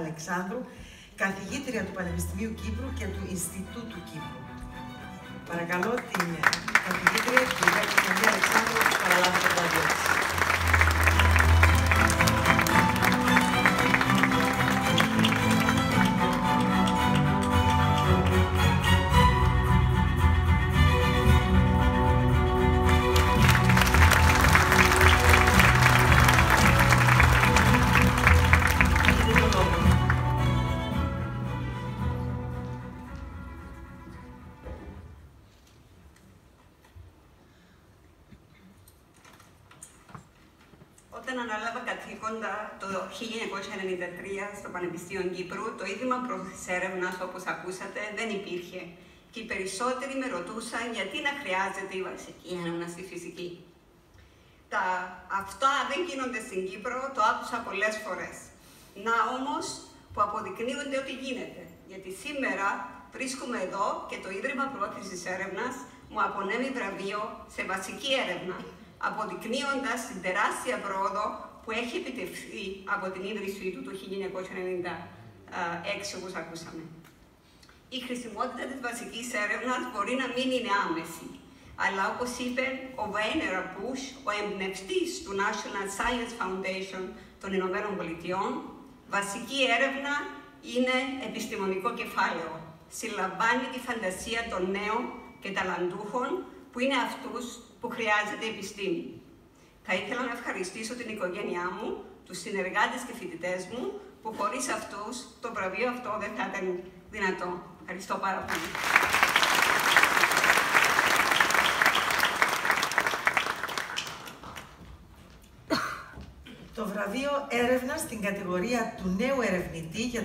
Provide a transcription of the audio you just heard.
Αλεξάνδρου, καθηγήτρια του Πανεπιστημίου Κύπρου και του Ινστιτούτου Κύπρου. Παρακαλώ την καθηγήτρια, Όταν ανάλαβα καθήκοντα το 1993 στο Πανεπιστήμιο Κύπρου, το Ίδρυμα Πρόθεση Έρευνας, όπως ακούσατε, δεν υπήρχε. Και οι περισσότεροι με ρωτούσαν γιατί να χρειάζεται η βασική έρευνα στη φυσική. Τα αυτά δεν γίνονται στην Κύπρο, το άκουσα πολλές φορές. Να όμως που αποδεικνύονται ότι γίνεται. Γιατί σήμερα βρίσκομαι εδώ και το Ίδρυμα Πρόθεση Έρευνας μου απονέμει βραβείο σε βασική έρευνα, αποδεικνύοντας την τεράστια πρόοδο που έχει επιτευχθεί από την ίδρυσή του το 1996, όπως ακούσαμε. Η χρησιμότητα της βασικής έρευνας μπορεί να μην είναι άμεση, αλλά όπως είπε ο Βέινερα Μπούς, ο εμπνευστής του National Science Foundation των Ηνωμένων Πολιτειών, βασική έρευνα είναι επιστημονικό κεφάλαιο. Συλλαμβάνει τη φαντασία των νέων και ταλαντούχων που είναι αυτούς που χρειάζεται η επιστήμη. Θα ήθελα να ευχαριστήσω την οικογένειά μου, τους συνεργάτες και φοιτητές μου, που χωρίς αυτούς το βραβείο αυτό δεν θα ήταν δυνατό. Ευχαριστώ πάρα πολύ. Το βραβείο έρευνας στην κατηγορία του νέου ερευνητή για το